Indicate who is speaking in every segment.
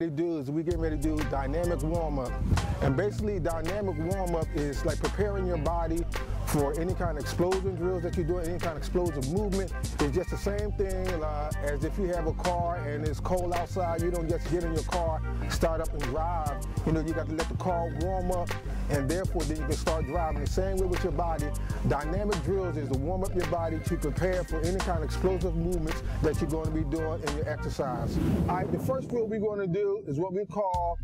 Speaker 1: Do is we getting ready to do dynamic warm-up. And basically dynamic warm-up is like preparing your body for any kind of explosion drills that you're doing, any kind of explosive movement. It's just the same thing uh, as if you have a car and it's cold outside, you don't just get in your car, start up and drive. You know, you got to let the car warm up and therefore then you can start driving. The same way with your body. Dynamic drills is to warm up your body to prepare for any kind of explosive movements that you're going to be doing in your exercise. All right, the first drill we're going to do is what we call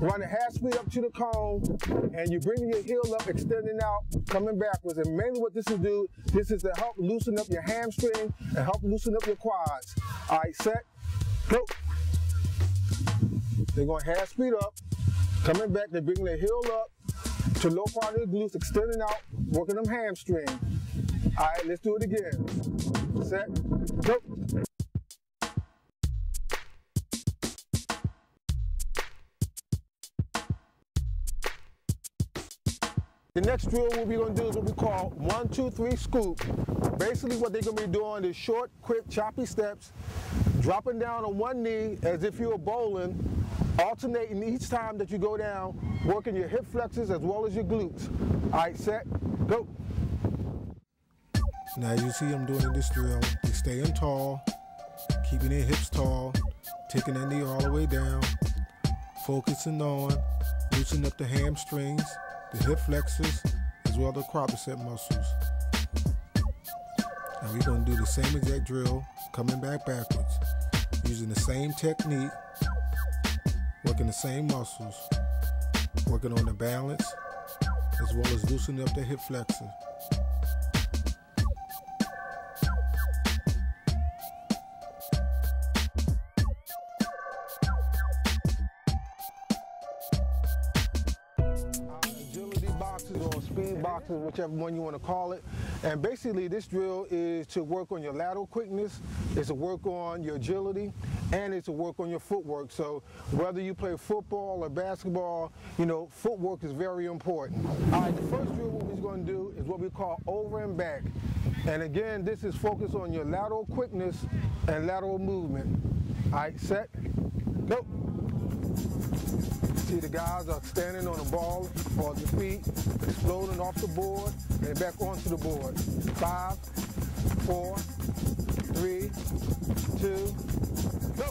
Speaker 1: running half speed up to the cone and you're bringing your heel up, extending out, coming backwards. And mainly what this will do, this is to help loosen up your hamstring and help loosen up your quads. All right, set, go. They're going half speed up, coming back, they're bringing their heel up to low part of the glutes, extending out, working them hamstring. All right, let's do it again. Set, go. The next drill what we're gonna do is what we call one, two, three scoop. Basically what they're gonna be doing is short, quick, choppy steps, dropping down on one knee as if you were bowling, alternating each time that you go down, working your hip flexors as well as your glutes. All right, set, go.
Speaker 2: Now you see them doing this drill, they staying tall, keeping their hips tall, taking that knee all the way down, focusing on loosening up the hamstrings, the hip flexors, as well as the quadricep muscles. Now we're gonna do the same exact drill, coming back backwards, using the same technique, working the same muscles, working on the balance, as well as loosening up the hip flexor.
Speaker 1: Or speed boxes, whichever one you want to call it. And basically this drill is to work on your lateral quickness, it's to work on your agility, and it's to work on your footwork. So whether you play football or basketball, you know, footwork is very important. All right, the first drill we're going to do is what we call over and back. And again, this is focused on your lateral quickness and lateral movement. All right, set, go. See the guys are standing on the ball or the feet, exploding off the board and back onto the board. Five, four, three, two, go.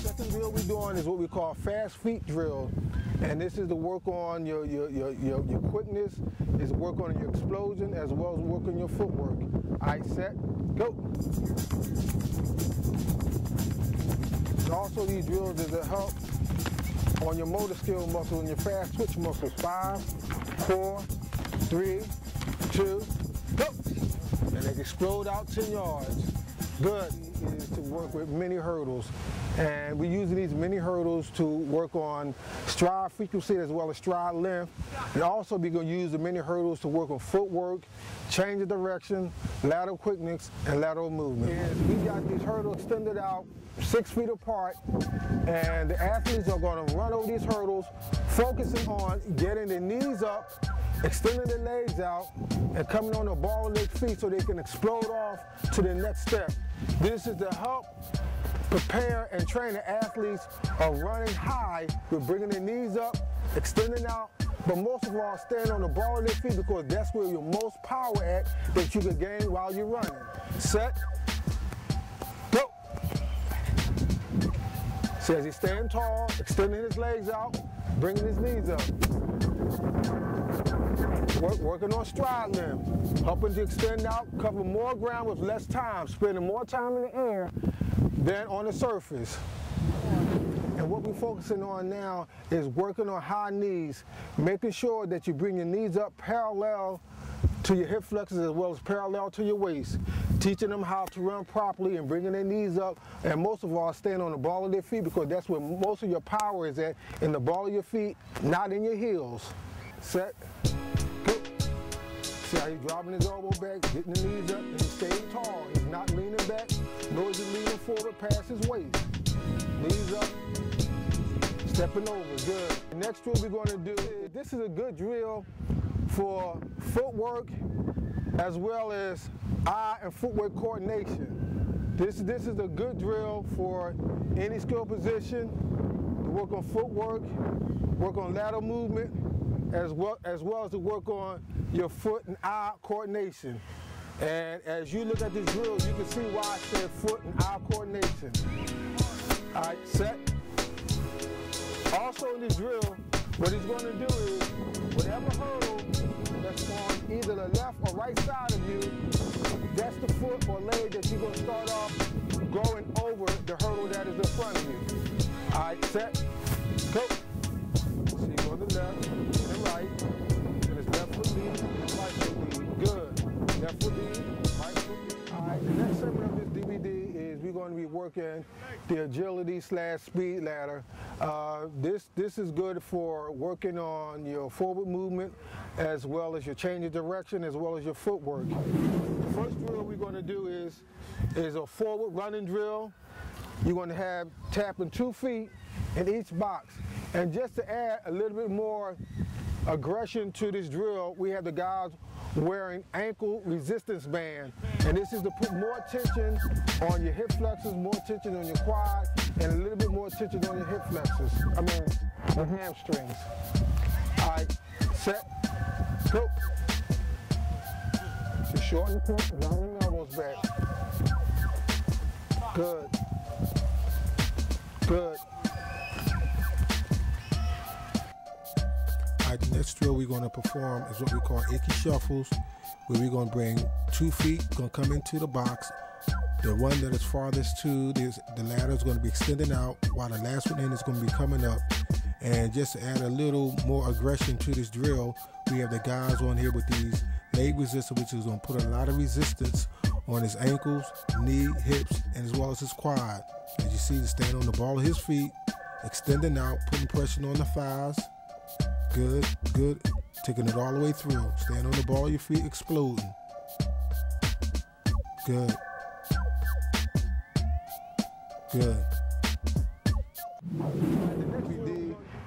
Speaker 1: Second drill we're doing is what we call fast feet drill. And this is to work on your, your, your, your, your quickness, is work on your explosion as well as work on your footwork. Right, set, go. Also these drills is to help on your motor skill muscles and your fast twitch muscles. Five, four, three, two, go. And they explode out 10 yards. Good is to work with many hurdles. And we're using these mini hurdles to work on stride frequency as well as stride length. And also we're going to use the mini hurdles to work on footwork, change of direction, lateral quickness, and lateral movement. And we got these hurdles extended out six feet apart, and the athletes are going to run over these hurdles, focusing on getting their knees up, extending their legs out, and coming on the ball leg feet so they can explode off to the next step. This is to help prepare and train the athletes of running high with bringing their knees up, extending out, but most of all, stand on the ball of their feet because that's where your most power at that you can gain while you're running. Set, go. See, as he's standing tall, extending his legs out, bringing his knees up. Work, working on stride length, helping to extend out, cover more ground with less time, spending more time in the air than on the surface. And what we're focusing on now is working on high knees, making sure that you bring your knees up parallel to your hip flexors as well as parallel to your waist, teaching them how to run properly and bringing their knees up, and most of all, staying on the ball of their feet because that's where most of your power is at, in the ball of your feet, not in your heels. Set. See how he's dropping his elbow back, getting the knees up, and staying tall. He's not leaning back, nor is he leaning forward past his waist. Knees up, stepping over, good. The next drill we're gonna do, is- this is a good drill for footwork as well as eye and footwork coordination. This, this is a good drill for any skill position, to work on footwork, work on lateral movement, as well, as well as to work on your foot and eye coordination. And as you look at this drill, you can see why I said foot and eye coordination. All right, set. Also in this drill, what he's going to do is, whatever hurdle that's on either the left or right side of you, that's the foot or leg that you're going to start off going over the hurdle that is in front of you. All right, set, go. So go to the left right. All right, the next segment of this DVD is we're going to be working the agility slash speed ladder. Uh, this, this is good for working on your forward movement as well as your change of direction as well as your footwork. The first drill we're going to do is, is a forward running drill. You're going to have tapping two feet in each box. And just to add a little bit more aggression to this drill, we have the guys wearing ankle resistance band. And this is to put more tension on your hip flexors, more tension on your quad, and a little bit more tension on your hip flexors. I mean, the hamstrings. All right, set, go. Just shorten the point, round the elbows back. Good. Good.
Speaker 2: The next drill we're going to perform is what we call Ickey Shuffles, where we're going to bring two feet, going to come into the box. The one that is farthest to, this, the ladder is going to be extending out, while the last one in is going to be coming up. And just to add a little more aggression to this drill, we have the guys on here with these leg resistors, which is going to put a lot of resistance on his ankles, knee, hips, and as well as his quad. As you see, he's standing on the ball of his feet, extending out, putting pressure on the thighs. Good, good. Taking it all the way through. Stand on the ball your feet, exploding. Good. Good.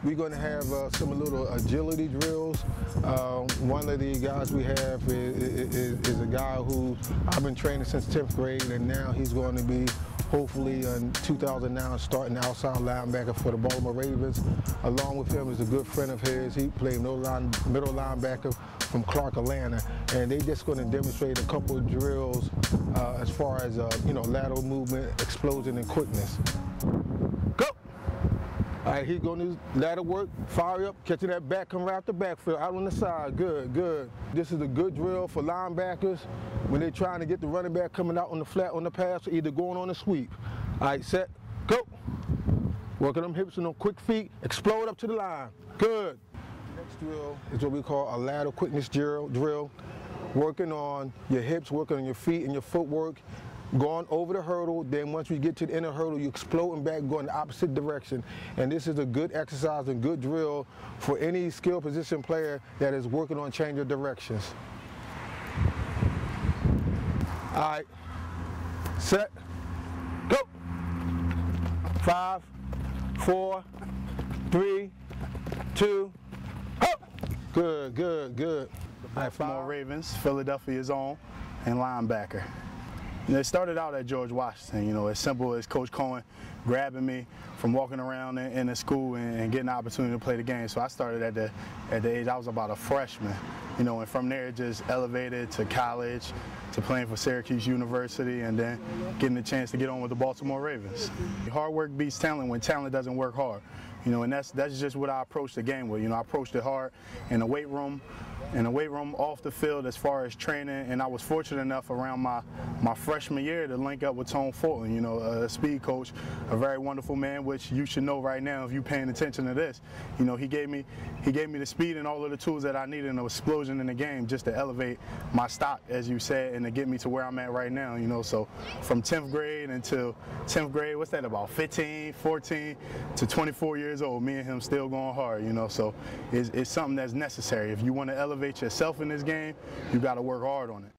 Speaker 1: We're going to have uh, some little agility drills. Uh, one of the guys we have is, is, is, a guy who I've been training since 10th grade, and now he's going to be hopefully in 2009 starting outside linebacker for the Baltimore Ravens. Along with him is a good friend of his. He played middle, line, middle linebacker from Clark, Atlanta, and they just going to demonstrate a couple of drills uh, as far as uh, you know lateral movement, explosion, and quickness. All right, he's going to ladder work, fire up, catching that back, come right out the backfield, out on the side. Good, good. This is a good drill for linebackers when they're trying to get the running back coming out on the flat on the pass, or either going on a sweep. All right, set, go. Working them hips and them quick feet, explode up to the line. Good. Next drill is what we call a lateral quickness drill. drill. Working on your hips, working on your feet and your footwork, going over the hurdle. Then once we get to the inner hurdle, you exploding back, going the opposite direction. And this is a good exercise and good drill for any skill position player that is working on change of directions. All right, set, go. Five, four, three, two, up. Good, good, good.
Speaker 3: The Baltimore Ravens, Philadelphia's own, and linebacker. It started out at George Washington, you know, as simple as Coach Cohen grabbing me from walking around in, in the school and, and, getting the opportunity to play the game. So I started at the at the age I was about a freshman, you know, and from there just elevated to college, to playing for Syracuse University, and then getting the chance to get on with the Baltimore Ravens. Hard work beats talent when talent doesn't work hard. You know, and that's that's just what I approached the game with. You know, I approached it hard in the weight room, in the weight room, off the field as far as training, and I was fortunate enough around my my freshman year to link up with Tone Fortland, you know, a speed coach, a very wonderful man, which you should know right now if you're paying attention to this. You know, he gave me he gave me the speed and all of the tools that I needed and an explosion in the game just to elevate my stock, as you said, and to get me to where I'm at right now. You know, so from 10th grade until 10th grade, what's that about 15, 14 to 24 years old, me and him still going hard, you know, so it's, it's something that's necessary. If you want to elevate yourself in this game, you got to work hard on it.